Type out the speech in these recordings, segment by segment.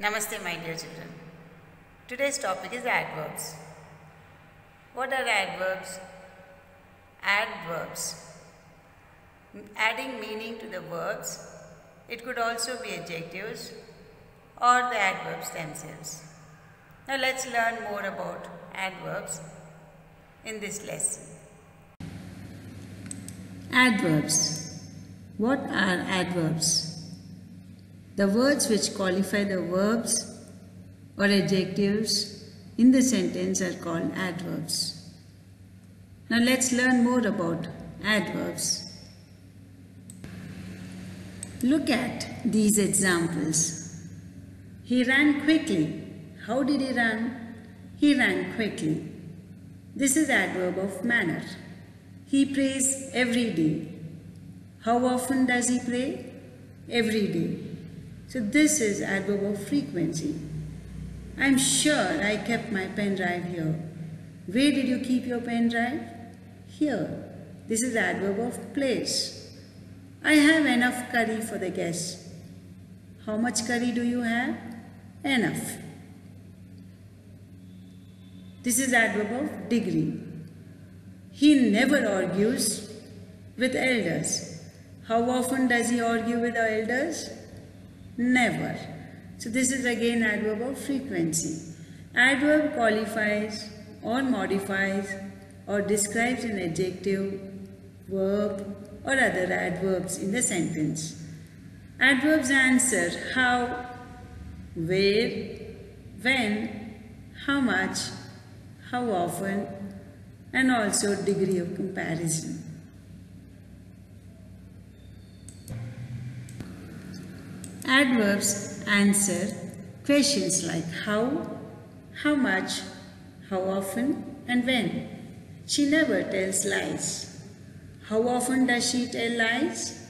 Namaste, my dear children. Today's topic is adverbs. What are adverbs? Adverbs. Adding meaning to the verbs. It could also be adjectives or the adverbs themselves. Now let's learn more about adverbs in this lesson. Adverbs. What are adverbs? The words which qualify the verbs or adjectives in the sentence are called adverbs. Now let's learn more about adverbs. Look at these examples. He ran quickly. How did he run? He ran quickly. This is adverb of manner. He prays every day. How often does he pray? Every day. So this is adverb of frequency. I'm sure I kept my pen drive here. Where did you keep your pen drive? Here. This is adverb of place. I have enough curry for the guests. How much curry do you have? Enough. This is adverb of degree. He never argues with elders. How often does he argue with the elders? Never. So this is again adverb of frequency. Adverb qualifies or modifies or describes an adjective, verb or other adverbs in the sentence. Adverbs answer how, where, when, how much, how often and also degree of comparison. Adverbs answer questions like how, how much, how often, and when. She never tells lies. How often does she tell lies?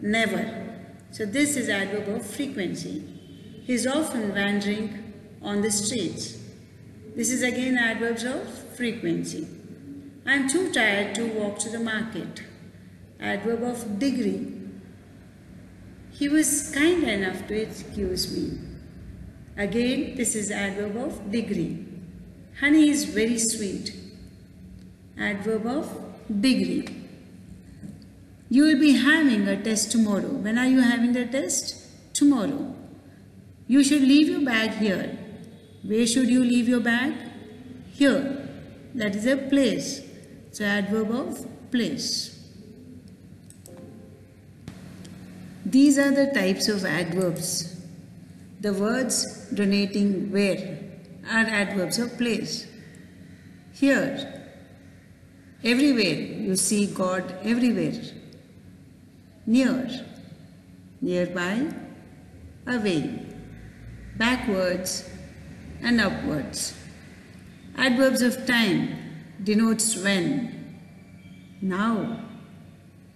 Never. So this is adverb of frequency. He is often wandering on the streets. This is again adverbs of frequency. I am too tired to walk to the market. Adverb of degree. He was kind enough to excuse me. Again, this is adverb of degree. Honey is very sweet. Adverb of degree. You will be having a test tomorrow. When are you having the test? Tomorrow. You should leave your bag here. Where should you leave your bag? Here. That is a place. So adverb of place. These are the types of adverbs. The words denoting where are adverbs of place. Here, everywhere, you see God everywhere. Near, nearby, away, backwards and upwards. Adverbs of time denotes when, now,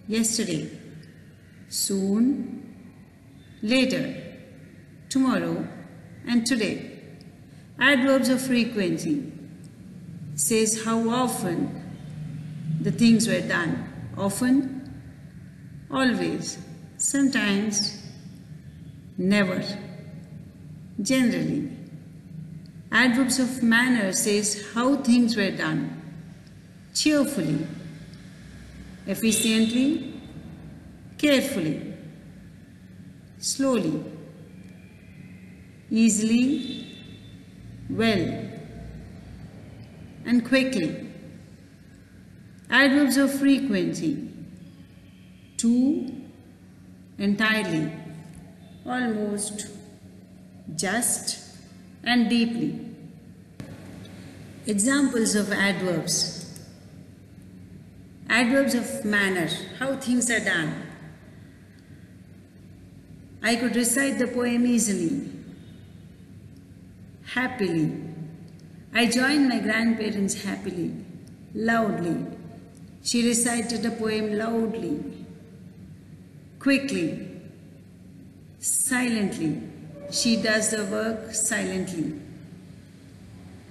yesterday, soon, later, tomorrow, and today. Adverbs of frequency says how often the things were done. Often, always, sometimes, never, generally. Adverbs of manner says how things were done. Cheerfully, efficiently, carefully, slowly, easily, well, and quickly. Adverbs of frequency too, entirely, almost, just, and deeply. Examples of adverbs. Adverbs of manner, how things are done. I could recite the poem easily, happily. I joined my grandparents happily, loudly. She recited the poem loudly, quickly, silently. She does the work silently.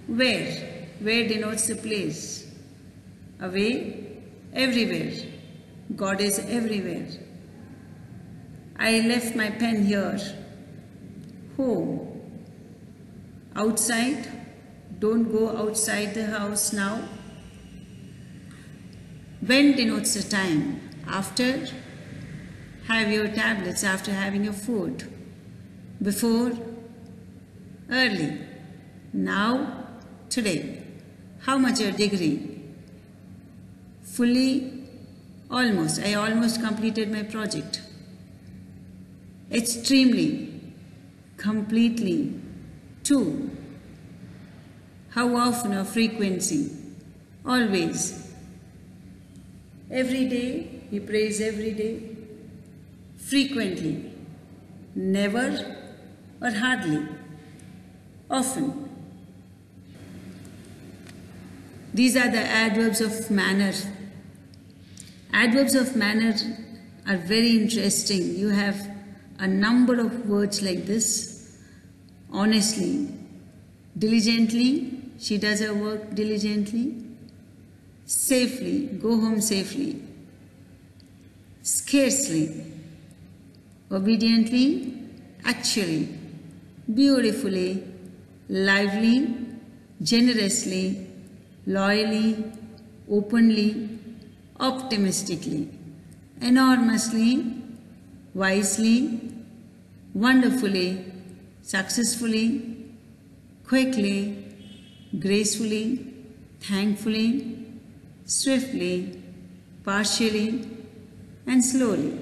Where? Where denotes the place. Away, everywhere. God is everywhere. I left my pen here. Home. outside. Don't go outside the house now. When denotes the time. After, have your tablets after having your food. Before, early. Now, today. How much your degree? Fully, almost. I almost completed my project. Extremely, completely. Too. How often or frequency? Always. Every day, he prays every day. Frequently. Never or hardly. Often. These are the adverbs of manner. Adverbs of manner are very interesting. You have a number of words like this. Honestly, diligently, she does her work diligently. Safely, go home safely. Scarcely, obediently, actually, beautifully, lively, generously, loyally, openly, optimistically, enormously, wisely, wonderfully, successfully, quickly, gracefully, thankfully, swiftly, partially, and slowly.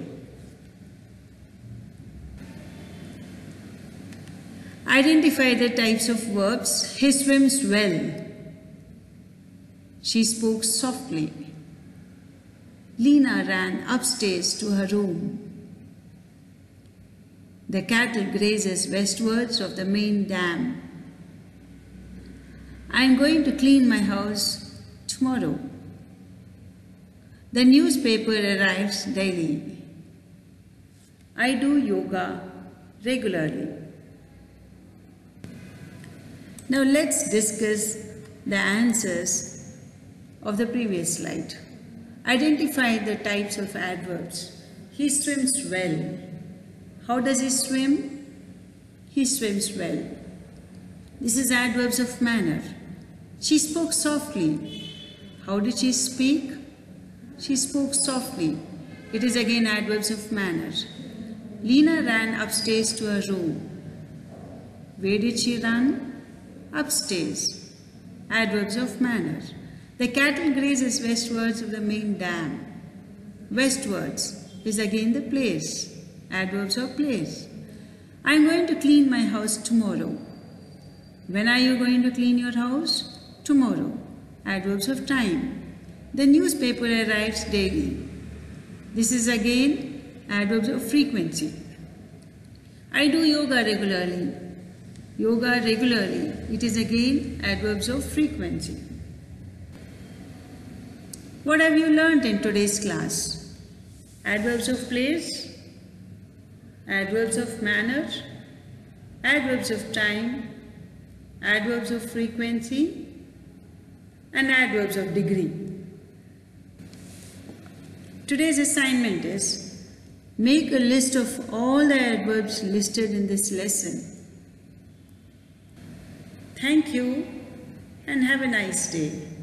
Identify the types of verbs. He swims well. She spoke softly. Lena ran upstairs to her room. The cattle grazes westwards of the main dam. I am going to clean my house tomorrow. The newspaper arrives daily. I do yoga regularly. Now let's discuss the answers of the previous slide. Identify the types of adverbs. He swims well. How does he swim? He swims well. This is adverbs of manner. She spoke softly. How did she speak? She spoke softly. It is again adverbs of manner. Lena ran upstairs to her room. Where did she run? Upstairs. Adverbs of manner. The cattle grazes westwards of the main dam. Westwards is again the place. Adverbs of place. I am going to clean my house tomorrow. When are you going to clean your house? Tomorrow. Adverbs of time. The newspaper arrives daily. This is again adverbs of frequency. I do yoga regularly. Yoga regularly. It is again adverbs of frequency. What have you learnt in today's class? Adverbs of place, adverbs of manner, adverbs of time, adverbs of frequency, and adverbs of degree. Today's assignment is make a list of all the adverbs listed in this lesson. Thank you and have a nice day.